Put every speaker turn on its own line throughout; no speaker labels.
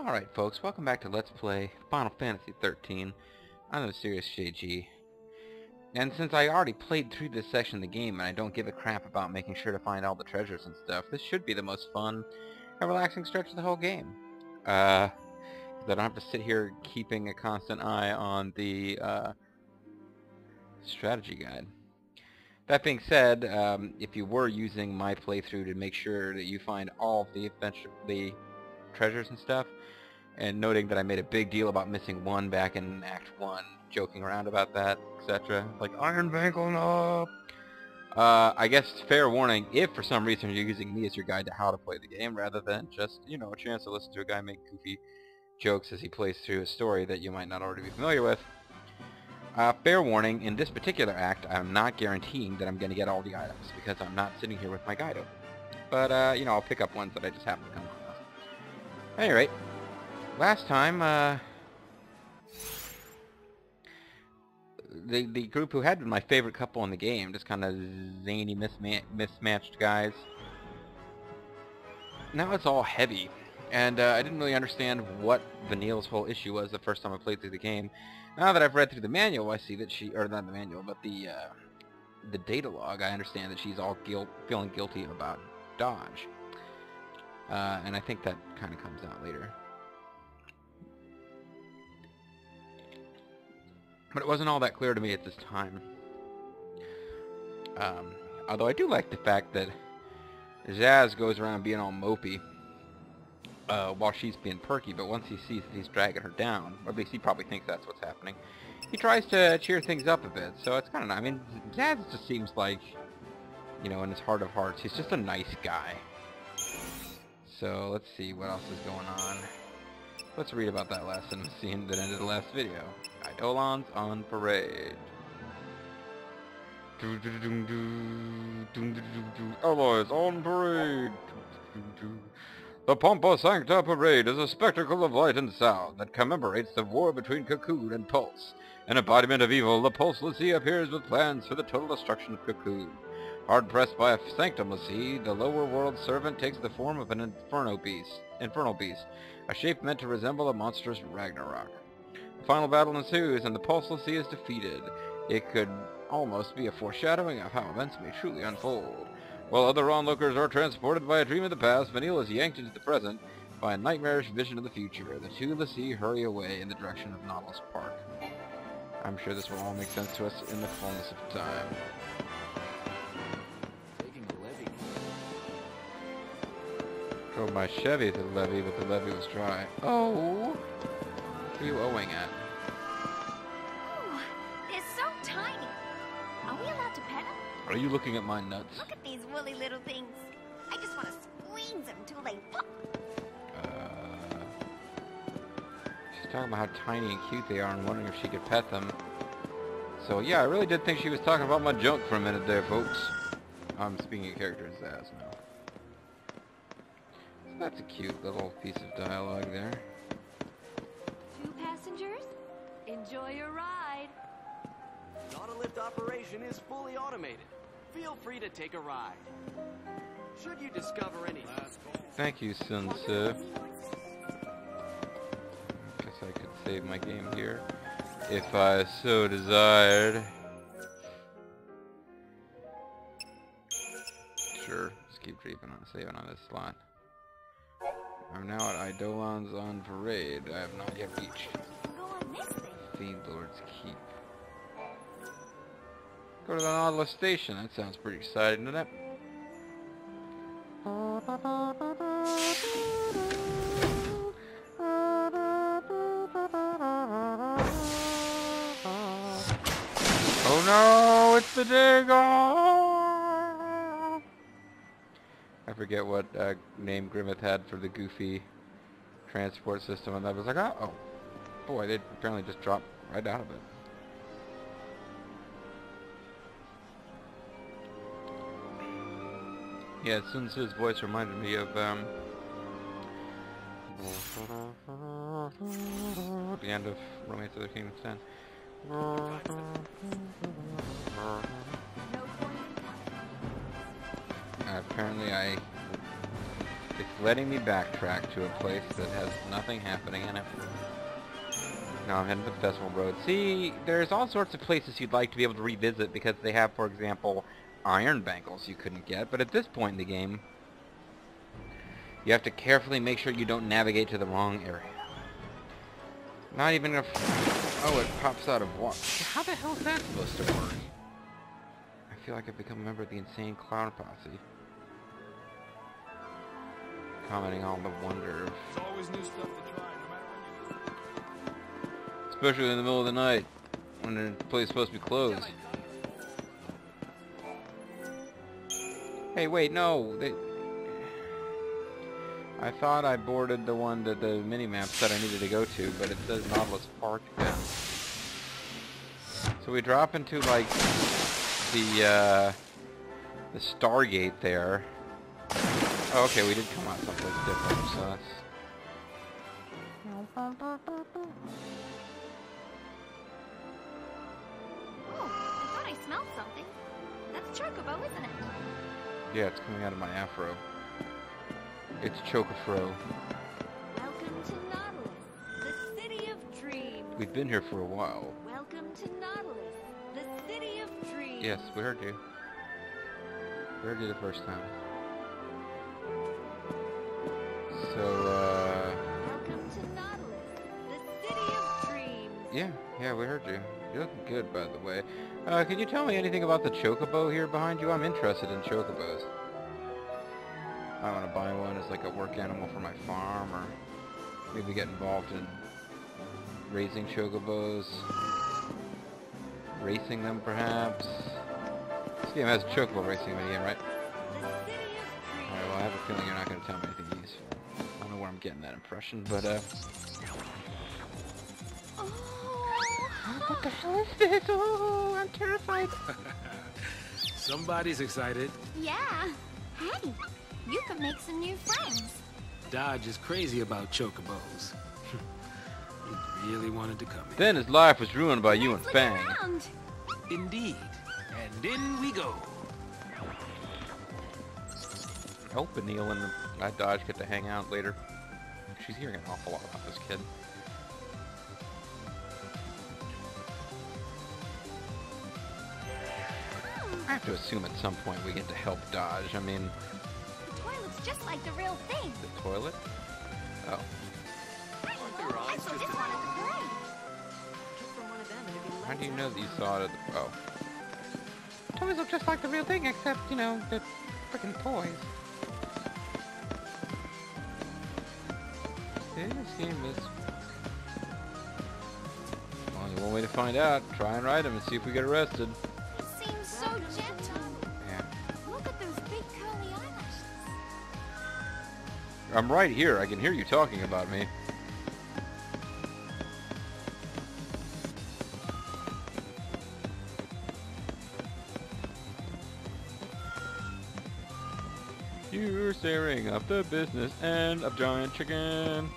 Alright folks, welcome back to Let's Play Final Fantasy 13. I'm Mysterious JG. And since I already played through this section of the game and I don't give a crap about making sure to find all the treasures and stuff, this should be the most fun and relaxing stretch of the whole game. Uh, I don't have to sit here keeping a constant eye on the uh, strategy guide. That being said, um, if you were using my playthrough to make sure that you find all the adventure, the treasures and stuff, and noting that I made a big deal about missing one back in Act 1, joking around about that, etc. Like, Iron Bangle, no! Uh, I guess fair warning, if for some reason you're using me as your guide to how to play the game, rather than just, you know, a chance to listen to a guy make goofy jokes as he plays through a story that you might not already be familiar with. Uh, fair warning, in this particular act, I'm not guaranteeing that I'm going to get all the items, because I'm not sitting here with my guide open. But, uh, you know, I'll pick up ones that I just happen to come any rate, last time, uh, the the group who had been my favorite couple in the game, just kind of zany, misma mismatched guys. Now it's all heavy, and uh, I didn't really understand what Vanille's whole issue was the first time I played through the game. Now that I've read through the manual, I see that she, or not the manual, but the uh, the data log, I understand that she's all guilt, feeling guilty about Dajh. Uh, and I think that kind of comes out later. But it wasn't all that clear to me at this time. Um, although I do like the fact that Sazh goes around being all mopey uh, while she's being perky, but once he sees that he's dragging her down, or at least he probably thinks that's what's happening, he tries to cheer things up a bit. So it's kind of, I mean, Sazh just seems like, you know, in his heart of hearts, he's just a nice guy. So let's see what else is going on. Let's read about that lesson scene that ended the last video. Eidolons on parade. Alloys on parade. The Pompa Sancta Parade is a spectacle of light and sound that commemorates the war between Cocoon and Pulse. An embodiment of evil, the Pulse L'Cie appears with plans for the total destruction of Cocoon. Hard-pressed by a Sanctum L'Cie, the lower world servant takes the form of an Inferno Beast, Infernal Beast, a shape meant to resemble a monstrous Ragnarok. The final battle ensues, and the Pulse L'Cie is defeated. It could almost be a foreshadowing of how events may truly unfold. While other onlookers are transported by a dream of the past, Vanille is yanked into the present by a nightmarish vision of the future. The two L'Cie hurry away in the direction of Nautilus Park. I'm sure this will all make sense to us in the fullness of time. Drove my Chevy to the levee, but the levee was dry. Oh! What are you owing at?
Oh, they're so tiny. Are we allowed to pet them?
Are you looking at my nuts?
Look at these woolly little things. I just want to squeeze them till they pop.
Uh, she's talking about how tiny and cute they are and wondering if she could pet them. So yeah, I really did think she was talking about my junk for a minute there, folks. I'm speaking of characters as now. So that's a cute little piece of dialogue there.
Two passengers? Enjoy your ride.
The Autolift operation is fully automated. Feel free to take a ride. Should you discover any...
Thank you, Sun Tzu. Guess I could save my game here. If I so desired. Sure, just keep creeping on saving on this slot. I'm now at Eidolons on Parade. I have not yet reached
Go on this thing.
Fiend Lord's Keep. Go to the Nautilus Station. That sounds pretty exciting, doesn't it? Oh no, it's the Dagon! Forget what uh, name Grimmeth had for the goofy transport system, and I was like, oh, oh, boy, they apparently just dropped right out of it. Yeah, Sun Tzu's voice reminded me of, um, the end of Romance of the Kingdom 10. Uh, apparently I It's letting me backtrack to a place that has nothing happening in it. Now I'm heading to the Festival Road. See, there's all sorts of places you'd like to be able to revisit because they have, for example, iron bangles you couldn't get, but at this point in the game, you have to carefully make sure you don't navigate to the wrong area. Not even if... Oh, it pops out of water. How the hell is that supposed to work? I feel like I've become a member of the Insane Clown Posse. Commenting on the wonder of...
Always new stuff to try, no matter when you
Especially in the middle of the night, when the place is supposed to be closed. Hey, wait, no. They... I thought I boarded the one that the minimap said I needed to go to, but it says Nautilus Park again. So we drop into, like, the, uh, the Stargate there. Oh, okay, we did come out someplace different, so that's...
Oh, I thought I smelled something. That's Chocobo, isn't it?
Yeah, it's coming out of my afro. It's Chocofro.
Welcome to Nautilus, the city of dreams.
We've been here for a while.
Welcome to Nautilus, the city of dreams.
Yes, we heard you. We heard you the first time. So, uh...
Nautilus, the city of dreams.
Yeah, yeah, we heard you. You're looking good, by the way. Uh, can you tell me anything about the chocobo here behind you? I'm interested in chocobos. I want to buy one as like a work animal for my farm, or maybe get involved in raising chocobos, racing them perhaps. This game has chocobo racing in game, right?
The city of
Alright, well I have a feeling you're not going to tell me anything useful. I don't know where I'm getting that impression, but uh...
Oh,
What the hell is this? Oh, I'm terrified.
Somebody's excited.
yeah. Hey, you could make some new friends.
Dajh is crazy about chocobos. he really wanted to come in.
Then his life was ruined by you and
Let's look
Fang.
around.
Indeed. And in we go.
I hope Neil and I Dajh get to hang out later. She's hearing an awful lot about this kid. I have to assume at some point we get to help Dajh. I mean,
The toilet's just like the real thing.
the toilet? Oh.
I saw this one at the parade.
From one of them, and it'd be
How do you know that you saw it at the... Oh. Toys look just like the real thing, except, you know, they're freaking toys. This game is... Only one way to find out. Try and ride him and see if we get arrested.
It seems so gentle.
Yeah.
Look at those big curly eyelashes.
I'm right here. I can hear you talking about me. You're staring up the business end of Giant Chicken.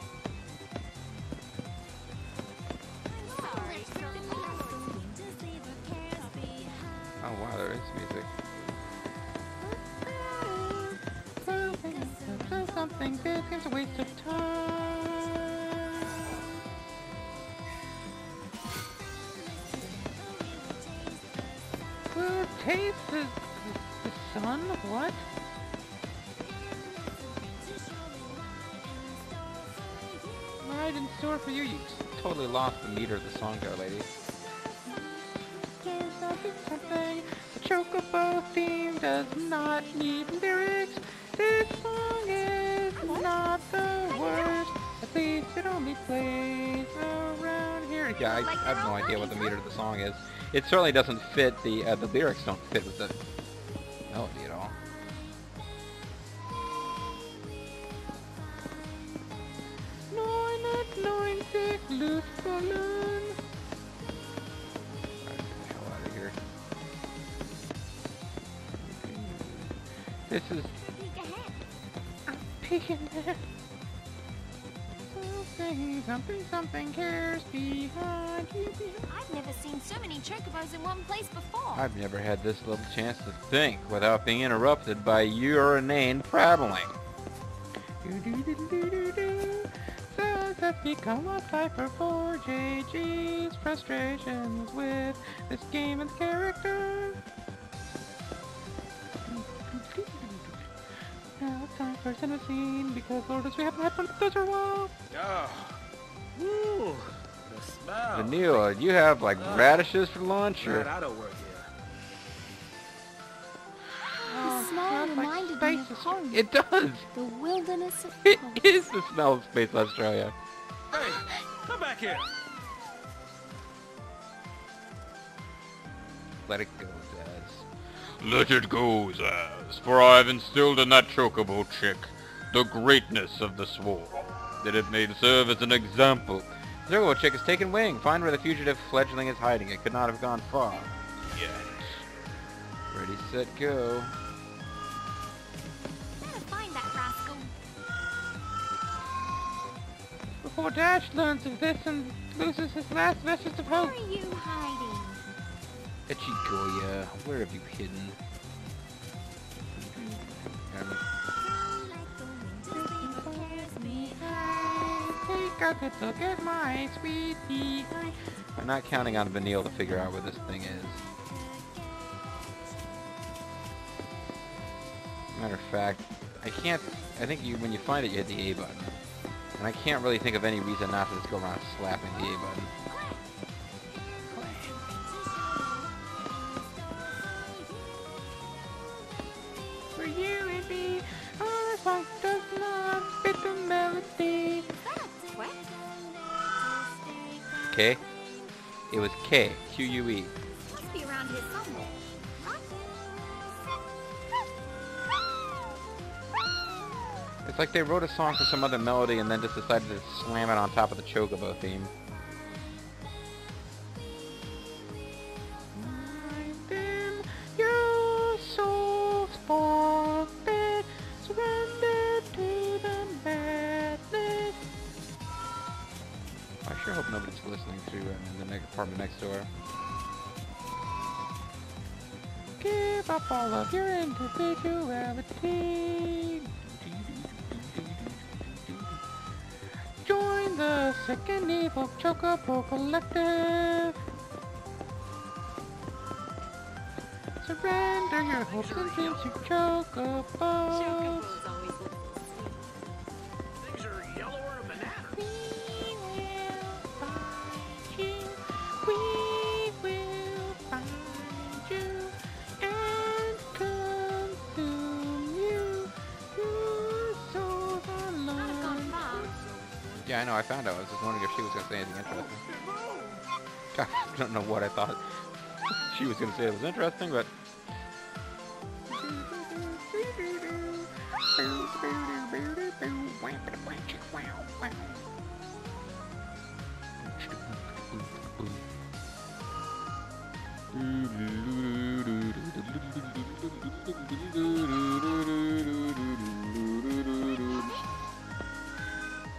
Song there, lady. There's something, something. The Chocobo theme does not need lyrics. This song is not the worst. At least it only plays around here. Yeah, I, I have no idea what the meter of the song is. It certainly doesn't fit the uh, the lyrics don't fit with the melody at all. Nine eight nine six Luftballon. Alright, get the hell out of here. This is
Peek ahead.
I'm peeking there. Something, something, something cares behind you.
I've never seen so many chocobos in one place before.
I've never had this little chance to think without being interrupted by your inane prattling. Do-do-do-do-do-do. Cells have become a cipher for JG's frustrations with this game and character. Now it's time for center scene because Lord we haven't had one of those for a while.
Oh. Woo. The smell.
Vanilla, you have like
Ugh.
radishes for lunch or
Man, I don't work here.
The oh, smell
smells like
reminded me of home.
It does.
The wilderness of
It
home.
is the smell of space Australia.
Hey, come back here.
Let it go, Sazh. Let it go, Sazh, for I have instilled in that chocobo chick the greatness of the swarm, that it may serve as an example. The chocobo chick has taken wing. Find where the fugitive fledgling is hiding. It could not have gone far. Yet. Ready, set, go. Before Dash learns of this and loses his last vestige of hope.
Where are you hiding?
Echigoya, where have you hidden? Um, Take a good look at my sweetie. I'm not counting on Vanille to figure out where this thing is. Matter of fact, I can't. I think you when you find it, you hit the A button, and I can't really think of any reason not to just go around slapping the A button. For you and me, our song does not fit the melody.
What?
K? It was K. Q-U-E. It's like they wrote a song for some other melody and then just decided to slam it on top of the Chocobo theme. Your soul's forfeit, surrender to the madness. I sure hope nobody's listening to uh, in the next apartment next door. Give up all of your individuality. The sick and evil Chocobo Collective. Surrender your hopes and dreams to Chocobo.
Things
found out. I was just wondering if she was going to say anything interesting. I don't know what I thought she was going to say it was interesting, but...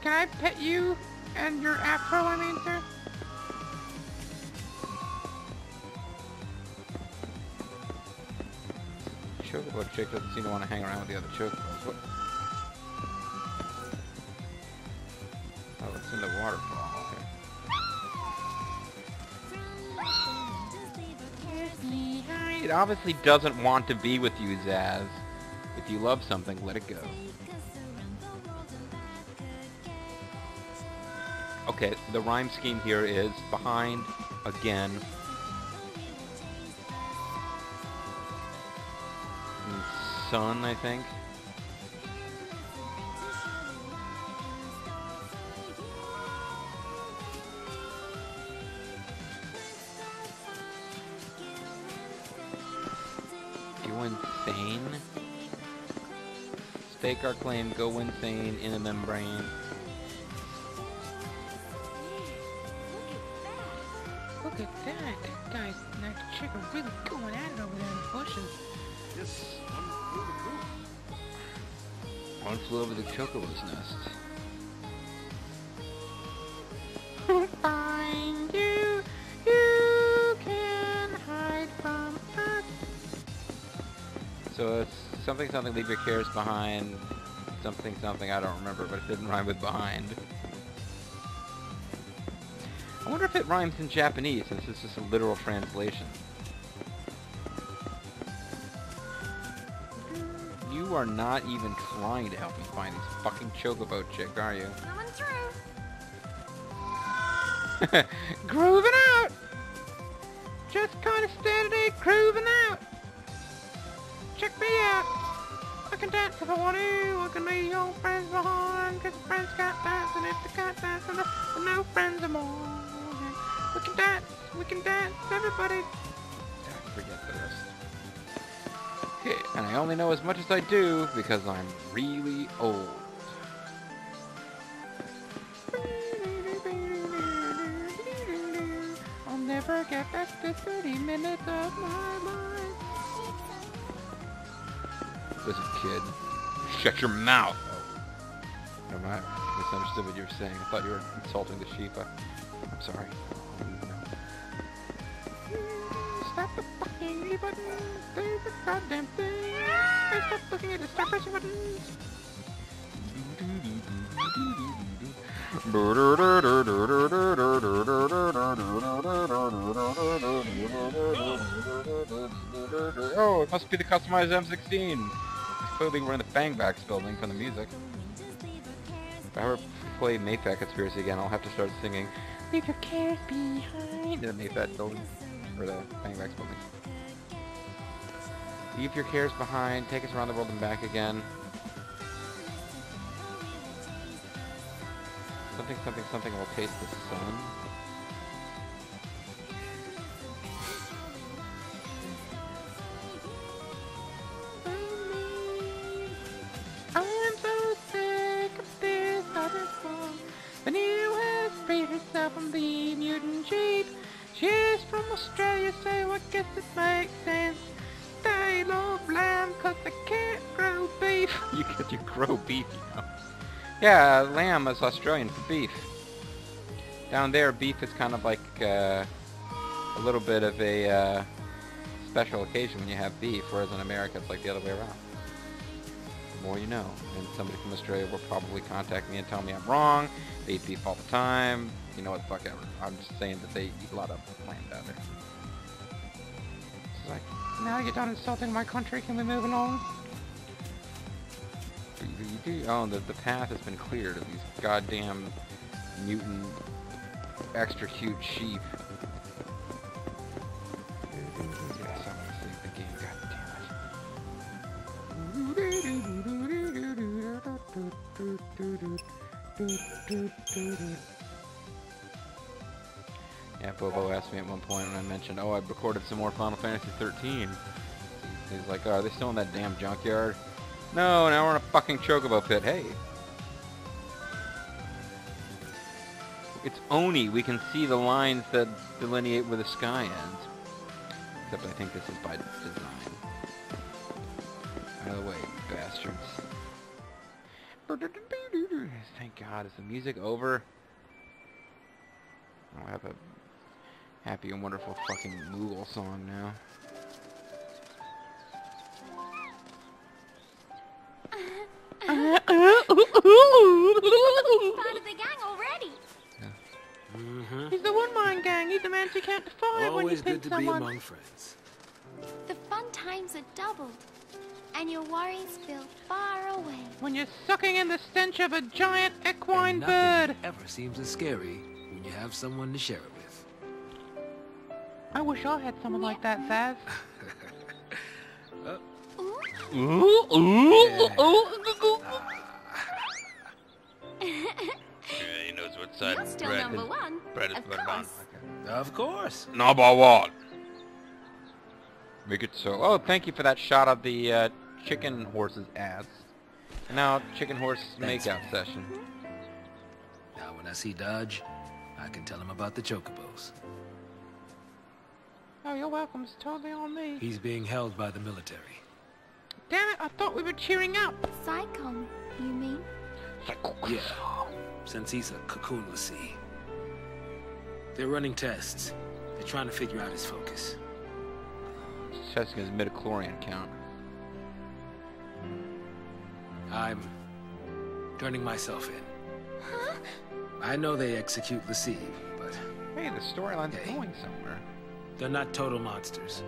Can I pet you and your afro, I mean, sir? Chocobo chick doesn't seem to want to hang around with the other chocobos. What? Oh, it's in the waterfall. Okay. It obviously doesn't want to be with you, Sazh. If you love something, let it go. Okay, the rhyme scheme here is behind, again, sun, I think. Go insane. Stake our claim, go insane in a membrane. Are really going at it over there in the bushes.
Just one through the roof.
One flew over the chocobo's nest. Find you, you can hide from us. So it's something, something, leave your cares behind. something something, I don't remember, but it didn't rhyme with behind. I wonder if it rhymes in Japanese, since this is a literal translation. You are not even trying to help me find this fucking chocobo chick, are you?
Coming through.
grooving out! Just kind of steady grooving out! Check me out! I can dance if I want to, I can leave your friends behind, cause friends can't dance, and if they can't dance, then the, the no friends are more. We can dance, we can dance, everybody! Yeah, forget. Okay, and I only know as much as I do because I'm really old. I'll never get back the 30 minutes of my life. Listen, kid. Shut your mouth! Oh. Never mind. I misunderstood what you were saying. I thought you were insulting the sheep. I, I'm sorry. Stop the fucking button! Goddamn thing! I stop looking at the stop pressing buttons! Oh, it must be the customized M16. Clearly we're in the Fangbacks building from the music. If I ever play Mayfat Conspiracy again, I'll have to start singing Leave your cares behind in the Mayfat building. Or the Fangbacks building. Leave your cares behind, take us around the world and back again. Something, something, something will taste the sun. Grow beef, you know. Yeah, lamb is Australian for beef. Down there, beef is kind of like uh, a little bit of a uh, special occasion when you have beef, whereas in America it's like the other way around. The more you know. And somebody from Australia will probably contact me and tell me I'm wrong. They eat beef all the time. You know what, the fuck ever. I'm just saying that they eat a lot of lamb down there. It's like, now you're done insulting my country, can we move along? Oh, the, the path has been cleared of these goddamn mutant extra cute sheep. Yeah, Bobo asked me at one point when I mentioned, oh, I recorded some more Final Fantasy 13. He's like, oh, are they still in that damn junkyard? No, now we're in a fucking chocobo pit. Hey. It's Oni. We can see the lines that delineate where the sky ends. Except I think this is by design. Out of the way, bastards. Thank God. Is the music over? Oh, I'll have a happy and wonderful fucking Moogle song now.
Gang.
He's the man you can't define
Always good to be among friends.
The fun times are doubled, and your worries feel far away.
When you're sucking in the stench of a giant equine
and nothing ever seems as scary when you have someone to share it with.
I wish I had someone like that, Sazh.
Ooh,
Yeah, he knows what
you're still number one. of course.
Of course.
Number what? Make it so. Oh, thank you for that shot of the uh, chicken horse's ass. Now, chicken horse
Thanks,
makeout session.
Now when I see Dajh, I can tell him about the chocobos.
Oh, you're welcome. It's totally on me.
He's being held by the military.
Damn it! I thought we were cheering up.
PSICOM, you mean?
Yeah, since he's a cocoon L'Cie. They're running tests. They're trying to figure out his focus.
Testing his midichlorian count.
I'm turning myself in.
Huh?
I know they execute the L'Cie, but
Hey, the storyline's
Hey.
going somewhere.
they're not total monsters.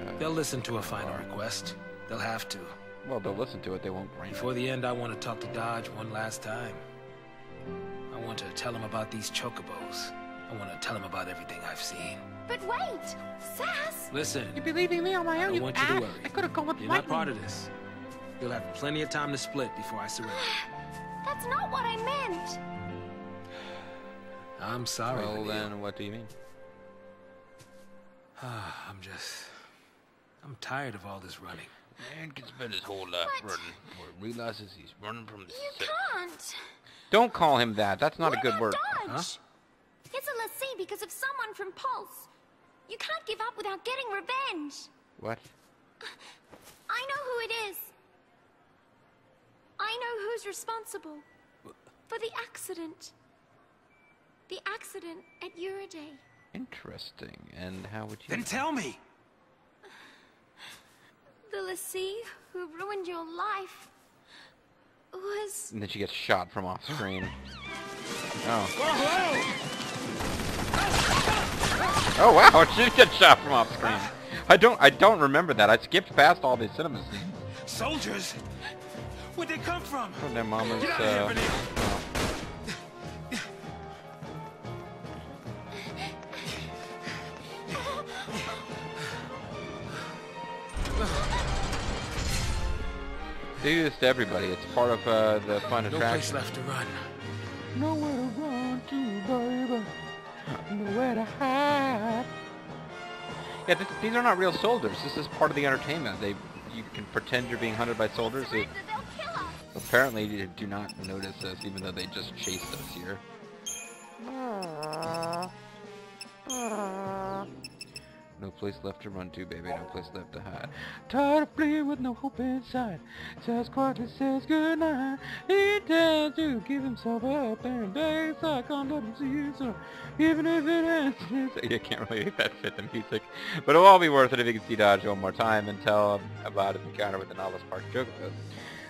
Uh,
They'll listen to a final request. They'll have to.
well, they'll listen to it. They won't brain
Before the end, I want to talk to Dajh one last time. I want to tell him about these chocobos. I want to tell him about everything I've seen.
But wait! Sazh!
Listen,
You be leaving me on my
I
own,
don't
you
want you to worry.
I could have gone with
you're not part of this. You'll have plenty of time to split before I surrender.
That's not what I meant!
I'm sorry,
Well,
Vanille.
then, what do you mean?
I'm just... I'm tired of all this running.
Man can spend his whole life
What?
running before he realizes he's running from the
You
sick.
can't!
Don't call him that. That's not
Why
a good
not
word.
Dajh? It's a L'Cie because of someone from Pulse. You can't give up without getting revenge.
What?
I know who it is. I know who's responsible for the accident. The accident at Euride.
Interesting. And how would you...
Then tell me!
The L'Cie who ruined your life was.
And then she gets shot from off screen. Oh. Oh wow, she did get shot from off screen. I don't I don't remember that. I skipped past all the cinema scenes.
Soldiers! Where'd they come from?
From their mama's
Get out of
uh,
here,
They do this to everybody. It's part of uh, the fun
No place left to run.
Nowhere to run Yeah, this, these are not real soldiers. This is part of the entertainment. They, you can pretend you're being hunted by soldiers. They
Afraid they'll kill us.
apparently do not notice us, even though they just chased us here. Place left to run to, baby. No place left to hide. Tired of fleeing with no hope inside. Just quietly says goodnight. He tells you give himself up and begs I can't let him see you so even if it ends. You can't really make that fit the music. But it'll all be worth it if you can see Dajh one more time and tell him about his encounter with the Nautilus Park Chocobos.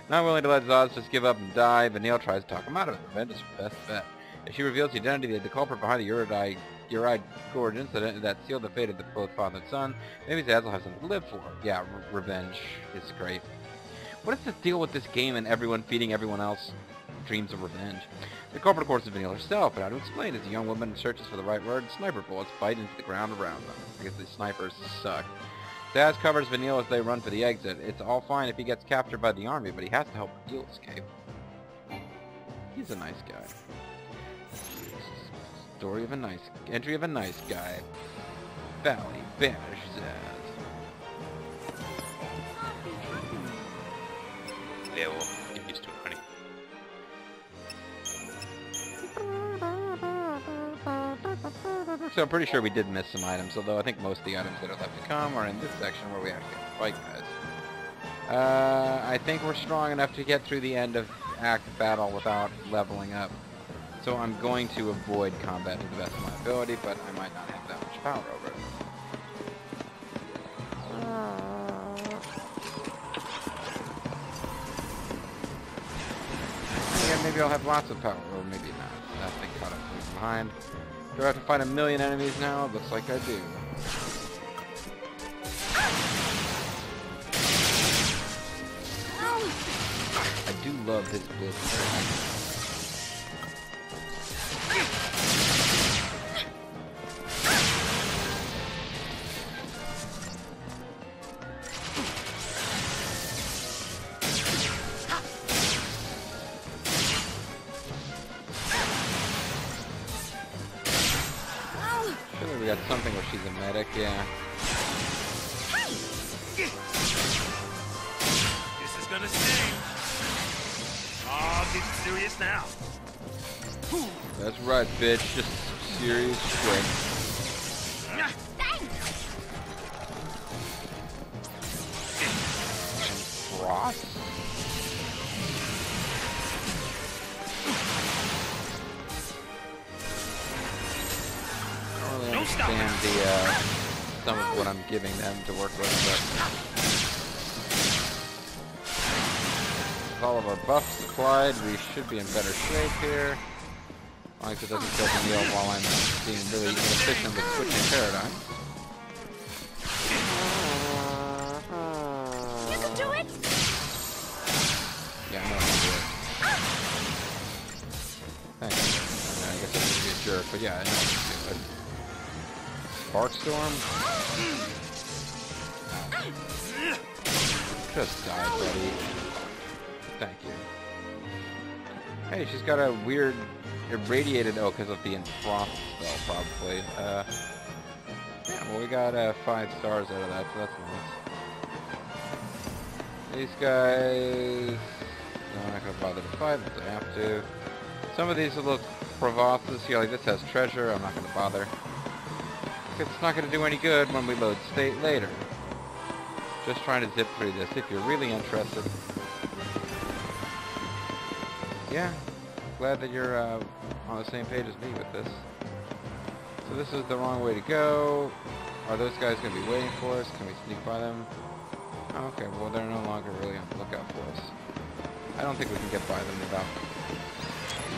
Not willing to let Sazh just give up and die, Vanille tries to talk him out of it. Revenge is her best bet. If she reveals the identity of the culprit behind the Euride, Euride Gorge incident that sealed the fate of the both father and son, maybe Sazh will have something to live for. Yeah, re- revenge is great. What is the deal with this game and everyone feeding everyone else dreams of revenge? The culprit, of course, is Vanille herself, but how to explain as a young woman searches for the right word, sniper bullets bite into the ground around them. I guess the snipers suck. Sazh covers Vanille as they run for the exit. It's all fine if he gets captured by the army, but he has to help Vanille escape. He's a nice guy. Story of a nice... Entry of a nice guy. Valley, banish Sazh. Yeah, well, get used to it, honey. So I'm pretty sure we did miss some items, although I think most of the items that are left to come are in this section where we actually have to fight guys. Uh, I think we're strong enough to get through the end of Act Battle without leveling up. So I'm going to avoid combat to the best of my ability, but I might not have that much power over it. Uh. Yeah, maybe I'll have lots of power, or maybe not. That thing caught up from behind. Do I have to fight a million enemies now? Looks like I do. I do love his blitz. Got something where she's a medic, yeah.
This is gonna sting. Oh, ah, getting serious now.
That's right, bitch. Just serious shit. Understand the, uh, some of what I'm giving them to work with, but... with all of our buffs supplied, we should be in better shape here. As long as it doesn't kill the meal while I'm being really inefficient with switching paradigms.
You can do it!
Yeah, I know I can do it. Thanks. I, mean, I guess I should be a jerk, but yeah, I know I can do it. Spark Storm? Just die, buddy. Thank you. Hey, she's got a weird irradiated... Oh, because of the Enfrost spell, probably. Uh, yeah, well, we got uh, five stars out of that, so that's nice. These guys... No, I'm not going to bother to fight unless I have to. Some of these little crevasses. Yeah, like this has treasure. I'm not going to bother. It's not going to do any good when we load state later. Just trying to zip through this if you're really interested. Yeah, glad that you're uh, on the same page as me with this. So this is the wrong way to go. Are those guys going to be waiting for us? Can we sneak by them? Okay, well they're no longer really on the lookout for us. I don't think we can get by them without...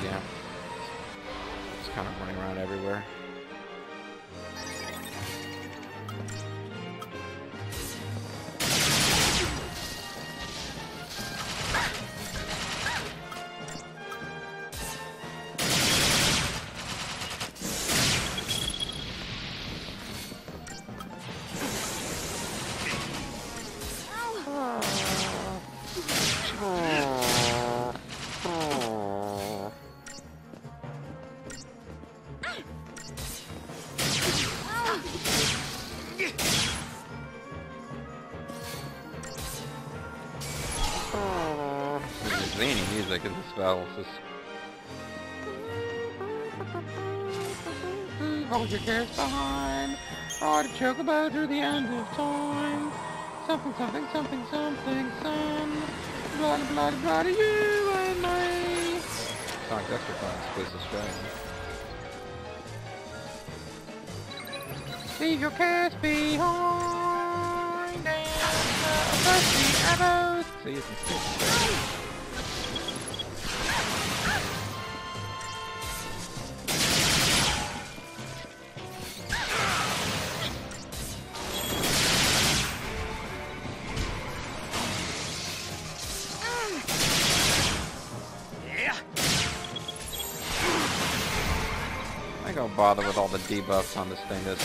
Yeah. Just kind of running around everywhere. Music in the spell. It's just... Hold your cares behind. Ride a chocobo through the end of time. Something, something, something, something, son. Bloody, bloody, bloody, you and me. Sonic Dexter Fun's Quiz Australian. Leave your cares behind and uh, the arrows. See, you can bother with all the debuffs on this thing this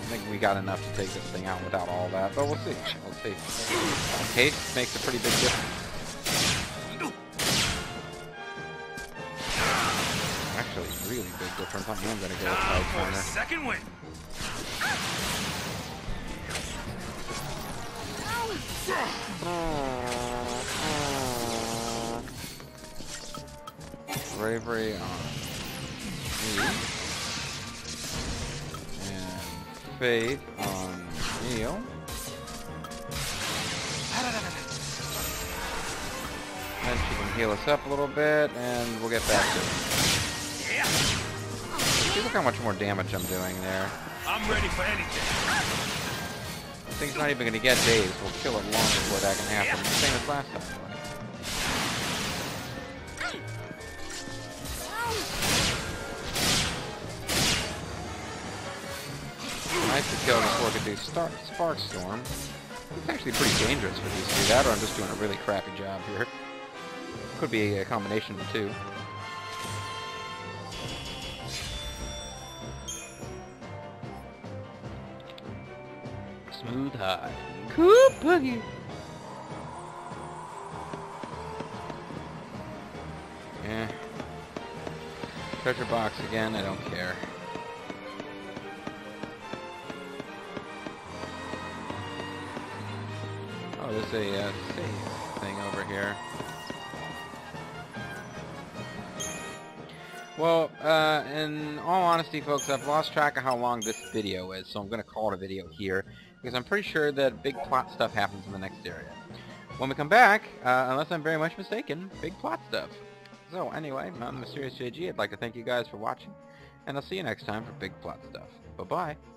I think we got enough to take this thing out without all that, but we'll see. We'll see. Haste makes a pretty big difference. Actually, really big difference. I am gonna go with side corner.
second win.
Uh, uh, Bravery on me. And Faith on Neil. Then she can heal us up a little bit, and we'll get back to it. See, look how much more damage I'm doing there.
I'm ready for anything.
Thing's not even going to get dazed. We'll kill it long before that can happen. Same as last time. Nice to kill before we can do Star Spark Storm. It's actually pretty dangerous for these to do that, or I'm just doing a really crappy job here. Could be a combination of the two. Smooth high. Cool boogie. Yeah. Treasure box again, I don't care. A uh, thing over here. Well, uh, in all honesty, folks, I've lost track of how long this video is, so I'm going to call it a video here, because I'm pretty sure that big plot stuff happens in the next area. When we come back, uh, unless I'm very much mistaken, big plot stuff. So, anyway, I'm Mysterious JG. I'd like to thank you guys for watching, and I'll see you next time for big plot stuff. Bye-bye.